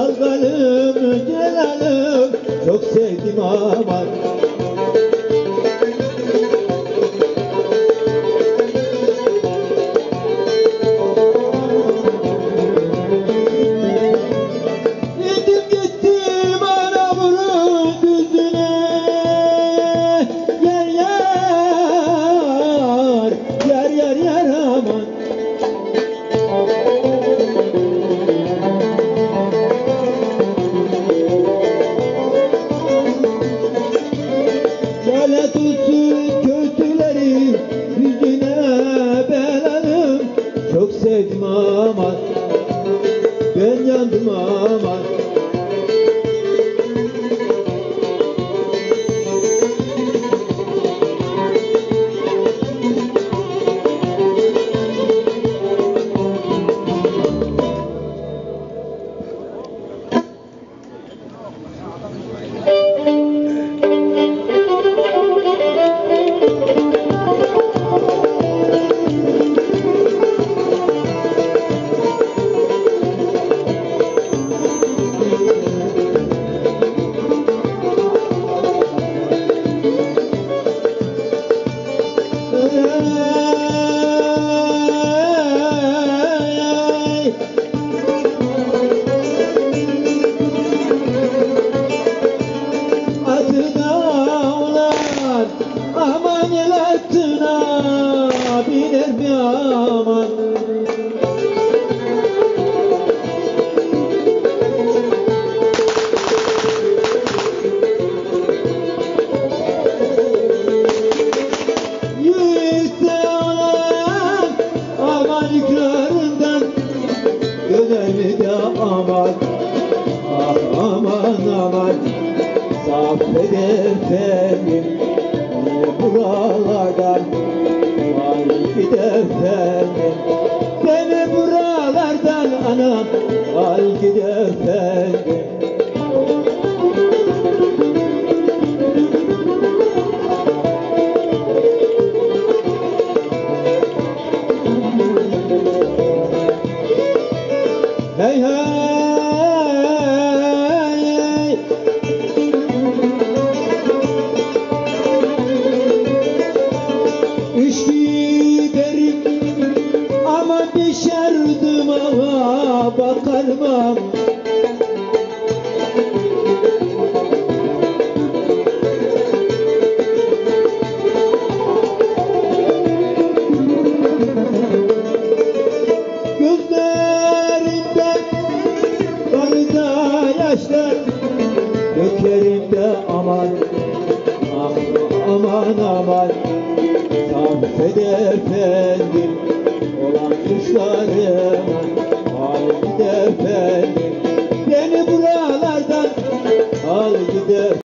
Gel gelelim, gelelim Çok sevdim aman sevdim aman ben yandım aman Mi de aman aman aman Saffet efendim Yine buralardan? Var git efendim Beni buralardan anam. Al git efendim Hey hey İşki derim ama düşerdim ama bakarmam kanıda yaşlar Dökerim de aman aman. Aman Saffet efendim Olan kuşlarıma